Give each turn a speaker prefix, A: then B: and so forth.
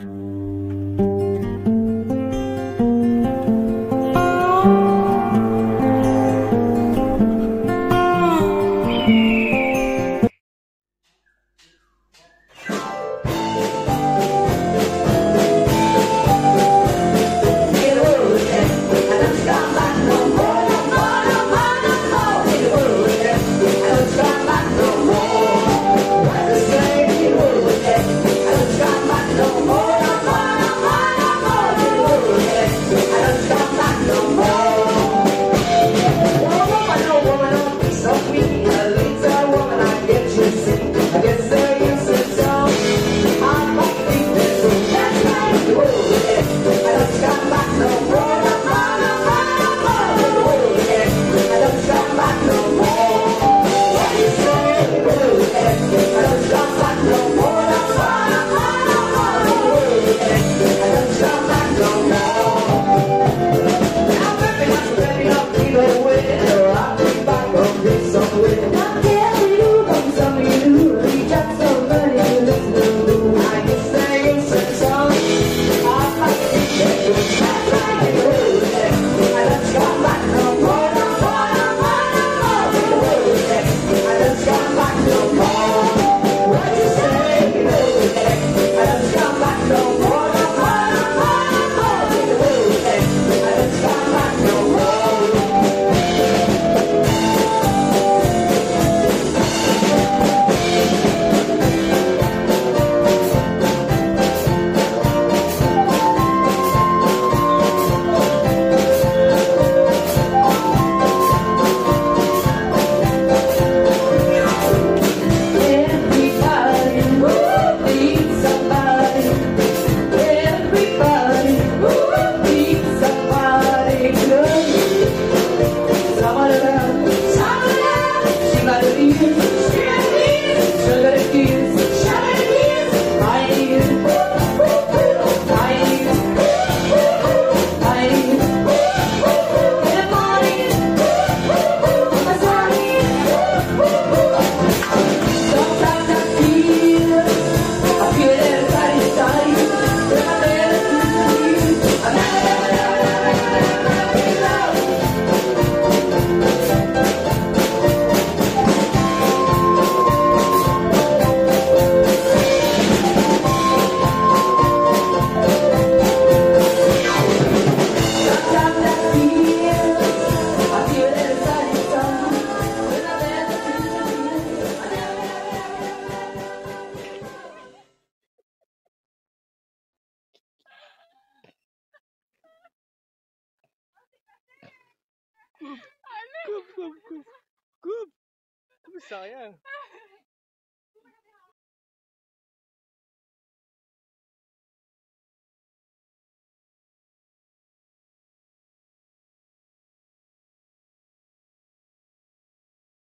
A: you Coupe, coupe, coupe. Coupe. Coupe sans rien.